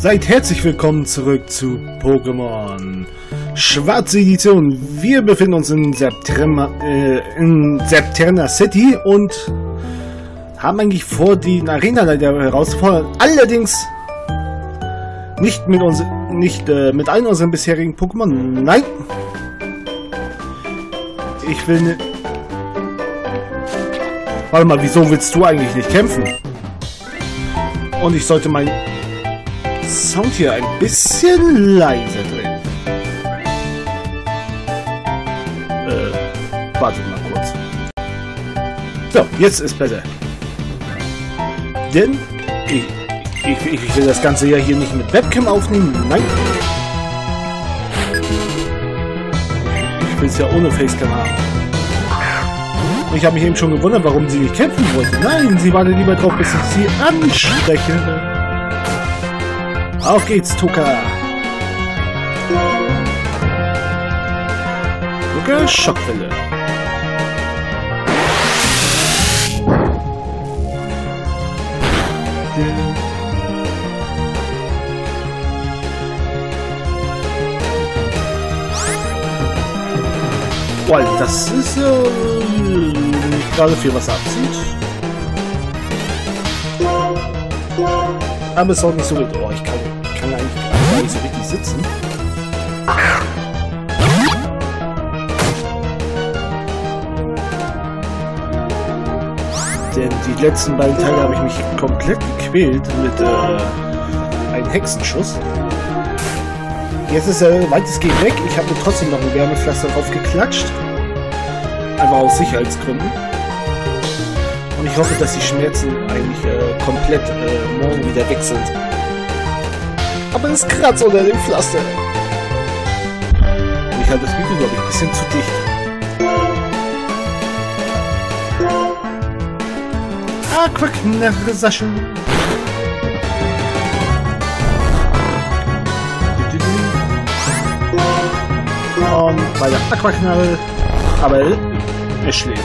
Seid herzlich willkommen zurück zu Pokémon Schwarze Edition. Wir befinden uns in September, äh, in Septerna City und haben eigentlich vor, die Arena leider herauszufordern. Allerdings nicht mit uns, nicht äh, mit allen unseren bisherigen Pokémon. Nein. Ich will ne Warte mal, wieso willst du eigentlich nicht kämpfen? Und ich sollte mein Sound hier ein bisschen leiser drehen. Äh, wartet mal kurz. So, jetzt ist besser. Denn ich, ich, ich will das Ganze ja hier nicht mit Webcam aufnehmen. Nein. Ich will es ja ohne Facecam haben. Ich habe mich eben schon gewundert, warum sie nicht kämpfen wollte. Nein, sie wartet lieber drauf, bis ich sie anspreche. Auf geht's, Tuka! Tuka, Schockwelle. Boah, das ist äh, nicht gerade viel, was abzieht. Aber es ist auch nicht so. Oh, sitzen. Denn die letzten beiden Teile habe ich mich komplett gequält mit äh, einem Hexenschuss. Jetzt ist er weitestgehend weg. Ich habe mir trotzdem noch ein Wärmepflaster drauf geklatscht. Einfach aus Sicherheitsgründen. Und ich hoffe, dass die Schmerzen eigentlich äh, komplett äh, morgen wieder weg sind. Aber es kratzt unter dem Pflaster. Und ich halte das Video, glaube ich, ein bisschen zu dicht. Aquaknarre Saschen. Und bei der Aquaknarre. Aber er schläft.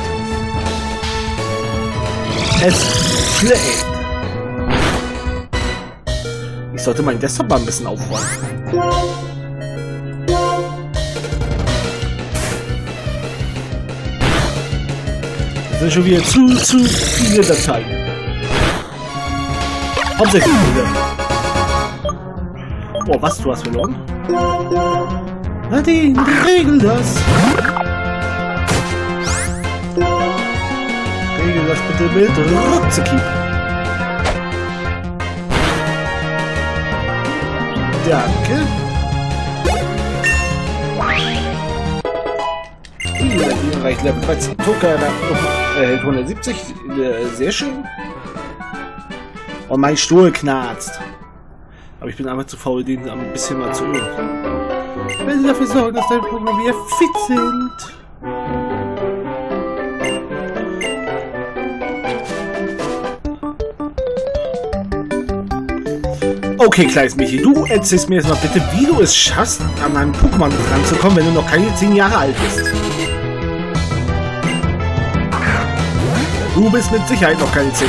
Es schlägt. Sollte meinen Desktop mal ein bisschen aufräumen. Das sind schon wieder zu, zu viele Dateien. Hauptsächlich viele. Boah, was? Du hast verloren? Nadine, regel das. Regel das bitte mit Ruckzucki. Danke. Nadine reicht Level 13. Toka erhält 170. Äh, sehr schön. Und mein Stuhl knarzt. Aber ich bin einfach zu faul, den ein bisschen mal zu üben. Ich will dafür sorgen, dass deine Pokémon wieder fit sind. Okay, kleines Michi, du erzählst mir jetzt mal bitte, wie du es schaffst, an meinem Pokémon ranzukommen, wenn du noch keine 10 Jahre alt bist. Du bist mit Sicherheit noch keine 10.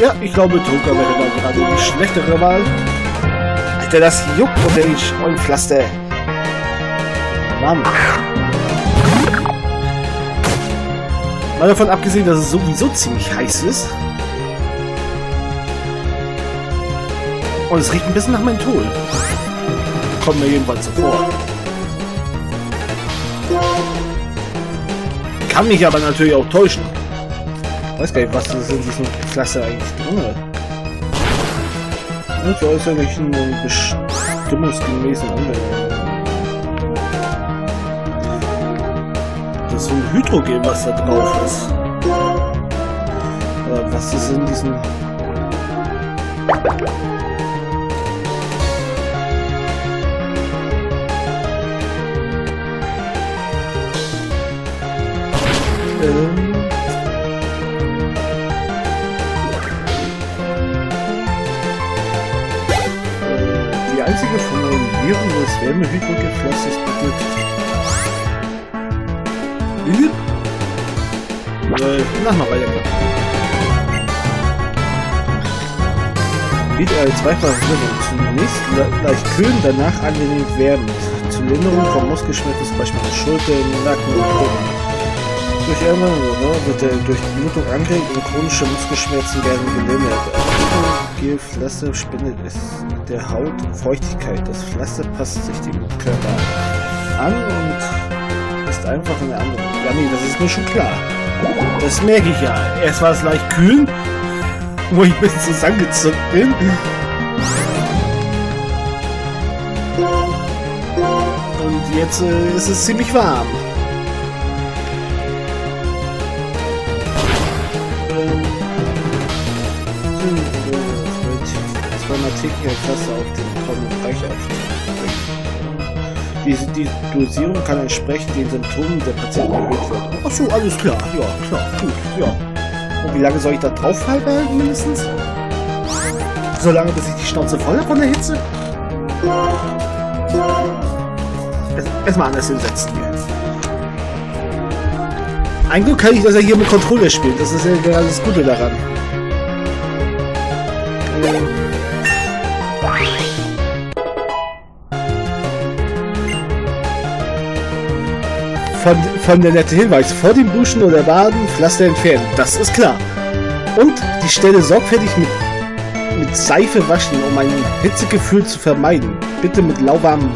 Ja, ich glaube, Toka wäre da gerade die schlechtere Wahl. Alter, das juckt unter den Scheuenpflaster. Mann. Mal davon abgesehen, dass es sowieso ziemlich heiß ist. Und es riecht ein bisschen nach Menthol. Kommt mir jedenfalls so vor. Kann mich aber natürlich auch täuschen. weiß gar nicht, was ist in diesem Pflaster eigentlich drin. Nicht äußerlichen und bestimmungsgemäßen Anwendungen. So ein Hydrogen, was da drauf ist. Aber was ist in diesem... Ähm... Die einzige Formulierung des Wärmehydrogeflasses bedeutet Äh, mach mal weiter. Bietet eine zweifache Wirkung. Zunächst le leicht kühlen, danach angenehm wärmend. Zur Linderung von Muskelschmerz, zum Beispiel an Schultern, Nacken und Rücken. Durch irgendwann ne, wird der Durchblutung angeregt und chronische Muskelschmerzen werden gelindert. Gel Pflaster spendet es der Haut Feuchtigkeit. Das Pflaster passt sich dem Körper an und ist einfach eine andere. Ja, nee, das ist mir schon klar. Das merke ich ja. Erst war es leicht kühl, wo ich ein bisschen zusammengezuckt bin. Und jetzt äh, ist es ziemlich warm. zweimal täglich Klasse auf den kommenden Bereich Diese die Dosierung kann entsprechend den Symptomen der Patienten erhöht werden. Achso, alles klar. Ja, klar, gut, ja. Und wie lange soll ich da drauf halten, mindestens? So lange, bis ich die Schnauze voll habe von der Hitze? Erstmal anders hinsetzen hier. Ein Glück kann ich, dass er hier mit Controller spielt. Das ist ja gerade das Gute daran. Von, von der nette Hinweis, vor dem Duschen oder Baden Pflaster entfernen, das ist klar. Und die Stelle sorgfältig mit, mit Seife waschen, um ein Hitzegefühl zu vermeiden. Bitte mit lauwarmem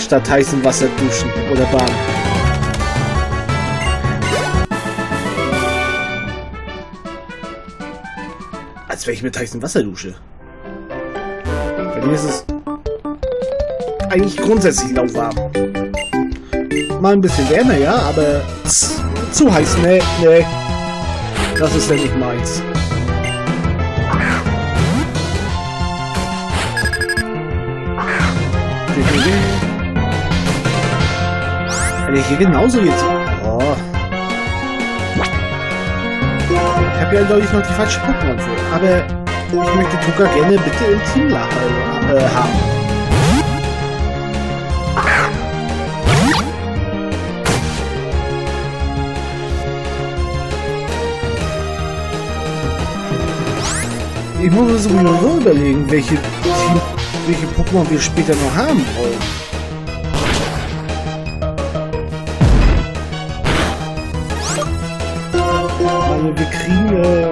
statt heißem Wasser duschen oder baden. Als wenn ich mit heißem Wasser dusche. Bei mir ist es eigentlich grundsätzlich lauwarm. Mal ein bisschen wärmer, ja, aber zu heiß, ne, ne. Das ist ja nicht meins. Wenn ich hier genauso jetzt... Oh. Ich habe ja deutlich noch die falsche Pokémon für. Aber ich möchte Tuka gerne bitte im Team äh, haben. Ich muss sowieso überlegen, welche, welche Pokémon wir später noch haben wollen. Also wir kriegen... Äh,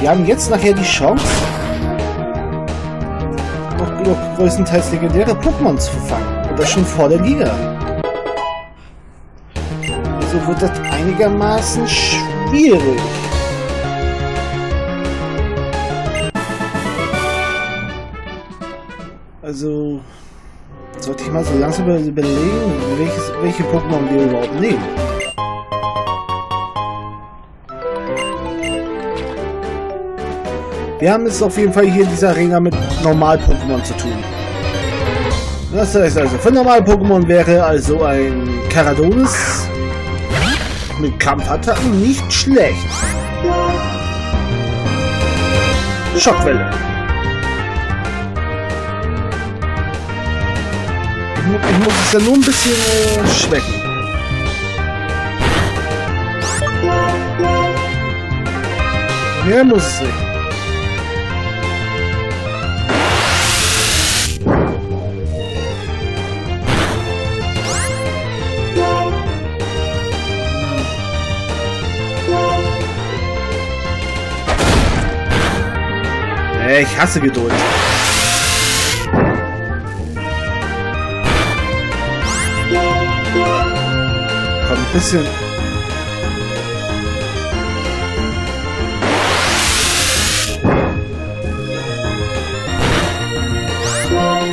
wir haben jetzt nachher die Chance, noch, noch größtenteils legendäre Pokémon zu fangen. Das schon vor der Liga. Also wird das einigermaßen schwierig. Also sollte ich mal so langsam überlegen, welches, welche Pokémon wir überhaupt nehmen. Wir haben es auf jeden Fall hier in dieser Arena mit Normal-Pokémon zu tun. Das heißt also, für Normal-Pokémon wäre also ein Karadonis mit Kampfattacken nicht schlecht. Schockwelle. Ich muss es ja nur ein bisschen äh, schmecken. Mehr muss es nicht. Ich hasse Geduld. Bisschen...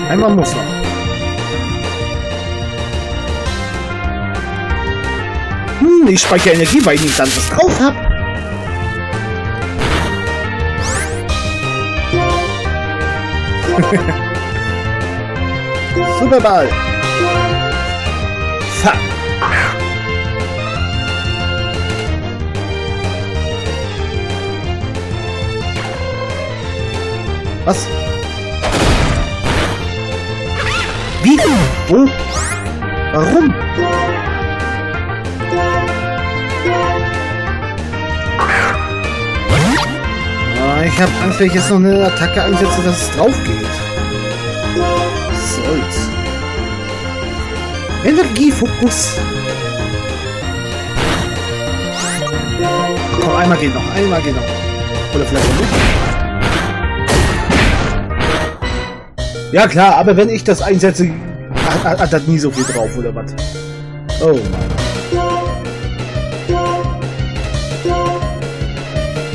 Einmal muss noch. Hm, ich speichere Energie, weil ich nichts anderes drauf habe. Superball. Was? Wie? Wo? Warum? Ah, ich habe Angst, wenn ich jetzt noch eine Attacke ansetze, dass es drauf geht. Was soll's? Energiefokus. Komm, einmal geht noch, einmal geht noch. Oder vielleicht auch nicht. Ja klar, aber wenn ich das einsetze, hat, hat das nie so viel drauf, oder was? Oh Mann.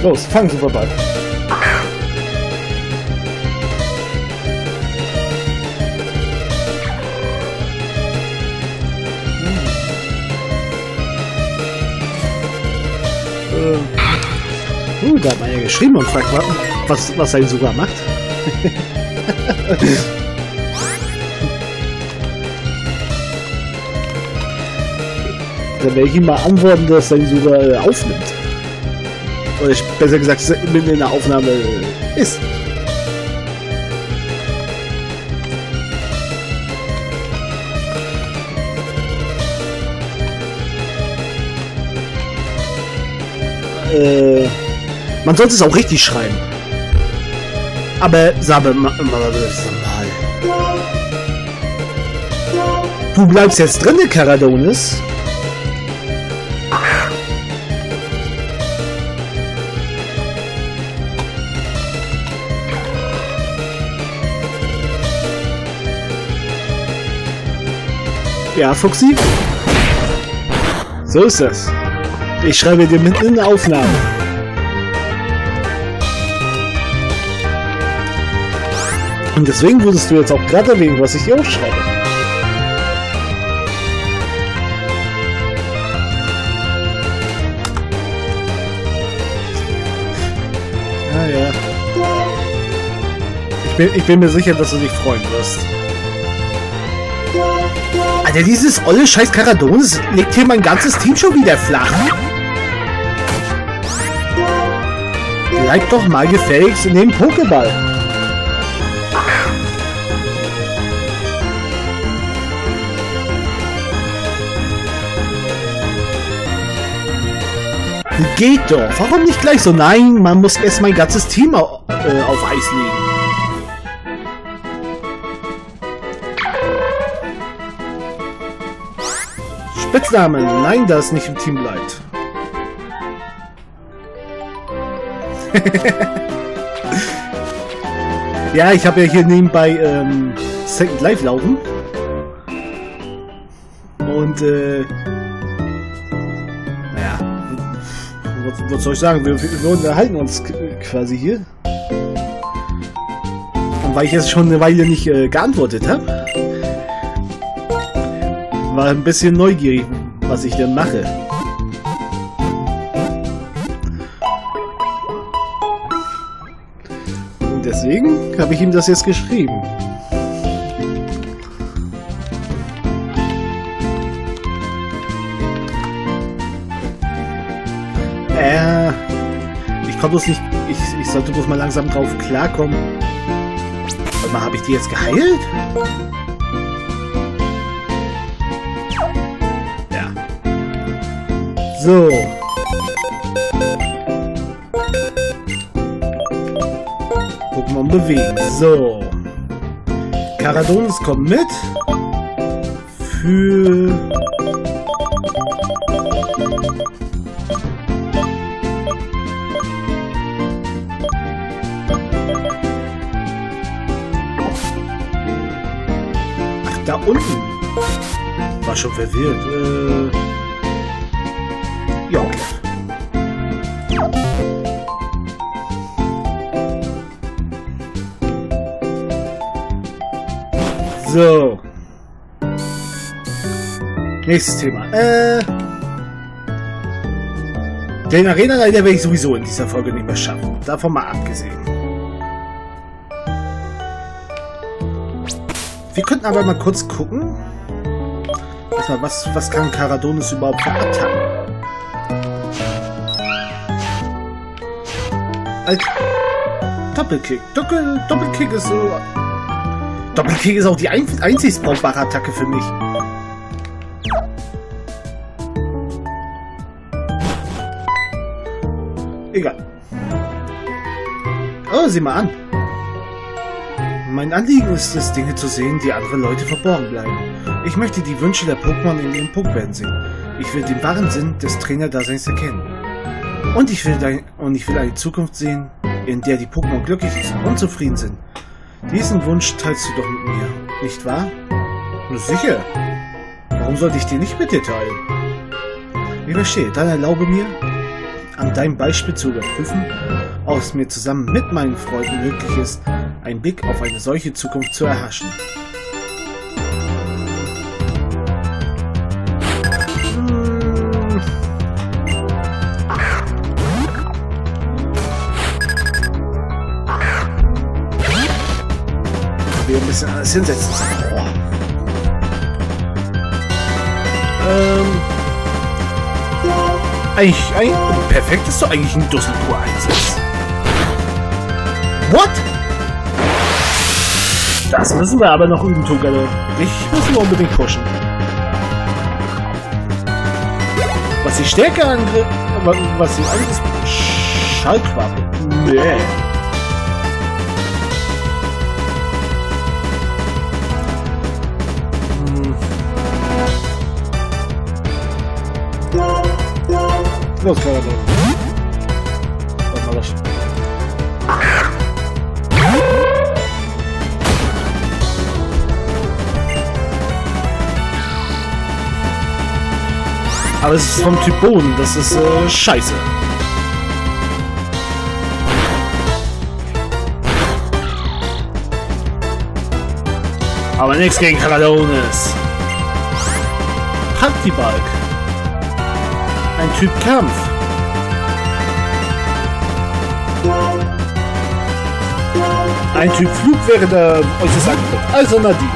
Los, fangen Sie vorbei. Uh, da hat man ja geschrieben und fragt, was, was er sogar macht. Dann werde ich ihm mal antworten, dass er ihn sogar äh, aufnimmt. Oder ich, besser gesagt, mitten in der Aufnahme äh, ist. Äh, man sollte es auch richtig schreiben. Aber, Sabe. Du bleibst jetzt drin, Karadonis. Ja, Fuxi? So ist das. Ich schreibe dir mitten in der Aufnahme. Und deswegen wurdest du jetzt auch gerade erwähnen, was ich hier aufschreibe. Ah. Ich bin, mir sicher, dass du dich freuen wirst. Alter, dieses olle scheiß Karadonis legt hier mein ganzes Team schon wieder flach. Bleib doch mal gefälligst in den Pokéball. Geht doch. Warum nicht gleich so? Nein, man muss erst mein ganzes Team auf, äh, auf Eis legen. Spitznamen. Nein, das nicht im Team bleibt. ja, ich habe ja hier nebenbei ähm, Second Life laufen. Und, äh, was, was soll ich sagen? Wir, wir unterhalten uns quasi hier. Und weil ich jetzt schon eine Weile nicht äh, geantwortet habe, war ein bisschen neugierig, was ich denn mache. Und deswegen habe ich ihm das jetzt geschrieben. Äh, ich komme bloß nicht. Ich, ich sollte bloß mal langsam drauf klarkommen. Warte mal, habe ich die jetzt geheilt? Ja. So. Pokémon bewegen. So. Karadonis kommt mit. Für... da unten. War schon verwirrt. Äh... Ja, okay. So. Nächstes Thema. Äh. Den Arena-Leiter werde ich sowieso in dieser Folge nicht mehr schaffen. Davon mal abgesehen. Wir könnten aber mal kurz gucken. Erstmal, was, was kann Karadonis überhaupt für Attacken? Als Doppelkick. Doppel, Doppelkick ist so Doppelkick ist auch die ein einzig brauchbare Attacke für mich. Egal. Oh, sieh mal an. Mein Anliegen ist es, Dinge zu sehen, die andere Leute verborgen bleiben. Ich möchte die Wünsche der Pokémon in ihren Pokéballen sehen. Ich will den wahren Sinn des Trainerdaseins erkennen. Und ich, will dein, und ich will eine Zukunft sehen, in der die Pokémon glücklich und zufrieden sind. Diesen Wunsch teilst du doch mit mir, nicht wahr? Na sicher. Warum sollte ich den nicht mit dir teilen? Ich verstehe, dann erlaube mir, an deinem Beispiel zu überprüfen, es mir zusammen mit meinen Freunden möglich ist, einen Blick auf eine solche Zukunft zu erhaschen. Hm. Wir bisschen alles hinsetzen. Ähm. Eigentlich, eigentlich perfekt ist doch eigentlich ein Dusselpur Einsatz. What? Das müssen wir aber noch üben, Togale. Ich muss nur unbedingt pushen. Was die Stärke angeht, was die Angriff... Schallquappe. Nee. Los, kleiner Mann. Warte mal, das... Aber es ist vom Typ Boden, das ist äh, scheiße. Aber nichts gegen Karadonis. Praktibalk. Ein Typ Kampf. Ein Typ Flug wäre da äußerst angebracht. Also Nadine.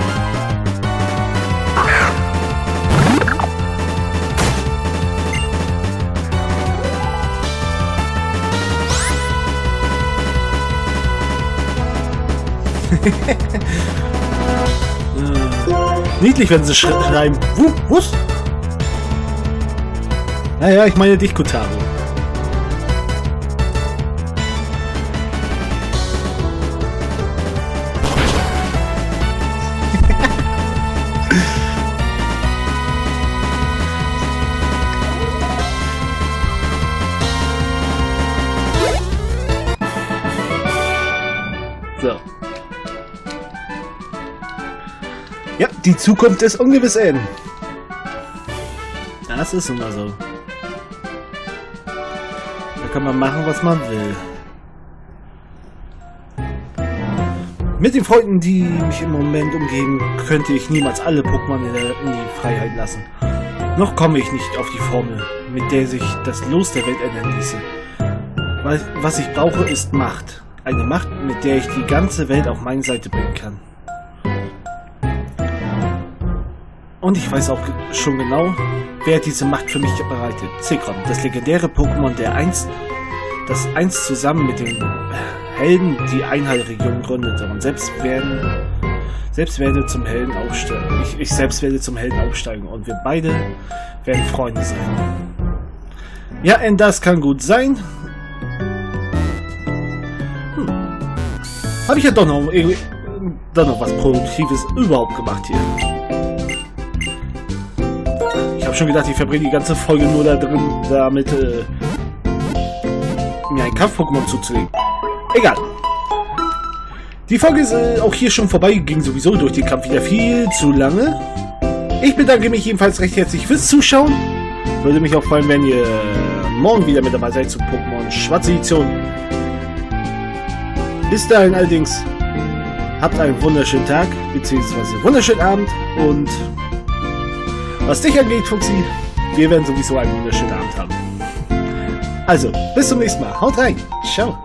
Niedlich, wenn sie schreiben. Wuh, was? Naja, ich meine dich, Kutaro. Die Zukunft ist ungewiss, Eden. Das ist immer so. Da kann man machen, was man will. Mit den Freunden, die mich im Moment umgeben, könnte ich niemals alle Pokémon in, in die Freiheit lassen. Noch komme ich nicht auf die Formel, mit der sich das Los der Welt ändern ließe. Was ich brauche, ist Macht. Eine Macht, mit der ich die ganze Welt auf meine Seite bringen kann. Und ich weiß auch schon genau, wer diese Macht für mich bereitet. Zekrom, das legendäre Pokémon, der einst, das einst zusammen mit den Helden die Einheilregion gründete. Und selbst werden, selbst werde zum Helden aufsteigen. Ich, ich selbst werde zum Helden aufsteigen. Und wir beide werden Freunde sein. Ja, und das kann gut sein. Hm. Habe ich ja doch noch doch noch was Produktives überhaupt gemacht hier. Habe schon gedacht, ich verbringe die ganze Folge nur da drin, damit äh, mir ein Kampf-Pokémon zuzulegen. Egal. Die Folge ist äh, auch hier schon vorbei, ging sowieso durch den Kampf wieder viel zu lange. Ich bedanke mich jedenfalls recht herzlich fürs Zuschauen. Würde mich auch freuen, wenn ihr äh, morgen wieder mit dabei seid zu Pokémon Schwarze Edition. Bis dahin allerdings, habt einen wunderschönen Tag, beziehungsweise wunderschönen Abend und was dich angeht, Fuchsi, wir werden sowieso einen wunderschönen Abend haben. Also, bis zum nächsten Mal. Haut rein. Ciao.